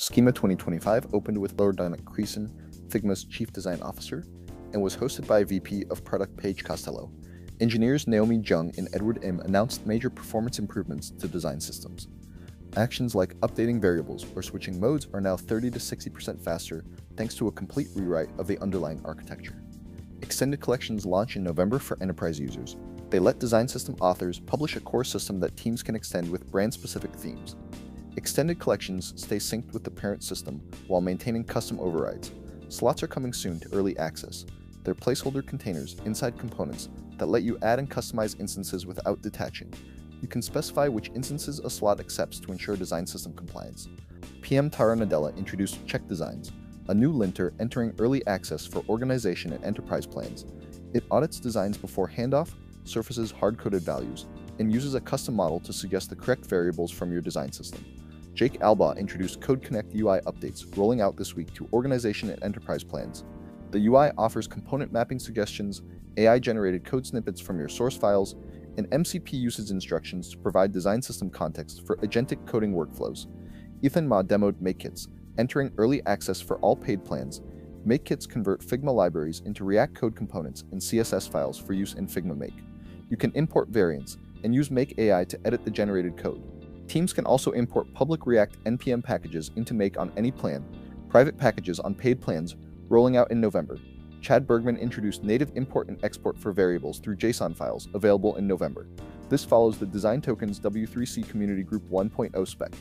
Schema 2025 opened with Lord Loredana Crisan, Figma's Chief Design Officer, and was hosted by VP of Product Paige Costello. Engineers Naomi Jung and Edward Im announced major performance improvements to design systems. Actions like updating variables or switching modes are now 30 to 60% faster thanks to a complete rewrite of the underlying architecture. Extended collections launch in November for enterprise users. They let design system authors publish a core system that teams can extend with brand specific themes. Extended collections stay synced with the parent system while maintaining custom overrides. Slots are coming soon to early access. They're placeholder containers inside components that let you add and customize instances without detaching. You can specify which instances a slot accepts to ensure design system compliance. PM Tara Nadella introduced Check Designs, a new linter entering early access for organization and enterprise plans. It audits designs before handoff, surfaces hard-coded values, and uses a custom model to suggest the correct variables from your design system. Jake Albaugh introduced Code Connect UI updates rolling out this week to organization and enterprise plans. The UI offers component mapping suggestions, AI generated code snippets from your source files, and MCP usage instructions to provide design system context for agentic coding workflows. Ethan Ma demoed MakeKits, entering early access for all paid plans. MakeKits convert Figma libraries into React code components and CSS files for use in Figma Make. You can import variants and use Make AI to edit the generated code. Teams can also import public React NPM packages into Make on any plan, private packages on paid plans, rolling out in November. Chad Bergman introduced native import and export for variables through JSON files available in November. This follows the Design Tokens W3C Community Group 1.0 spec.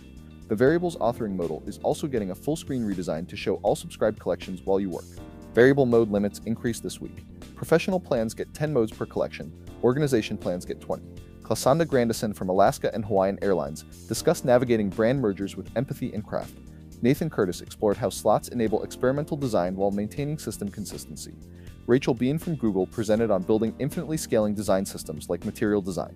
The variables authoring modal is also getting a full screen redesign to show all subscribed collections while you work. Variable mode limits increase this week. Professional plans get 10 modes per collection, organization plans get 20. Clasanda Grandison from Alaska and Hawaiian Airlines discussed navigating brand mergers with empathy and craft. Nathan Curtis explored how slots enable experimental design while maintaining system consistency. Rachel Bean from Google presented on building infinitely scaling design systems like material design.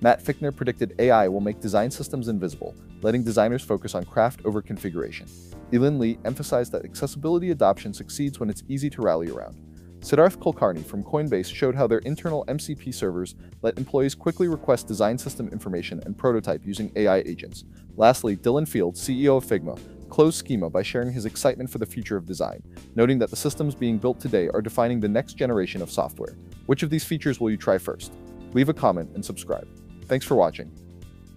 Matt Fichtner predicted AI will make design systems invisible, letting designers focus on craft over configuration. Elin Lee emphasized that accessibility adoption succeeds when it's easy to rally around. Siddharth Kulkarni from Coinbase showed how their internal MCP servers let employees quickly request design system information and prototype using AI agents. Lastly, Dylan Field, CEO of Figma, closed Schema by sharing his excitement for the future of design, noting that the systems being built today are defining the next generation of software. Which of these features will you try first? Leave a comment and subscribe. Thanks for watching.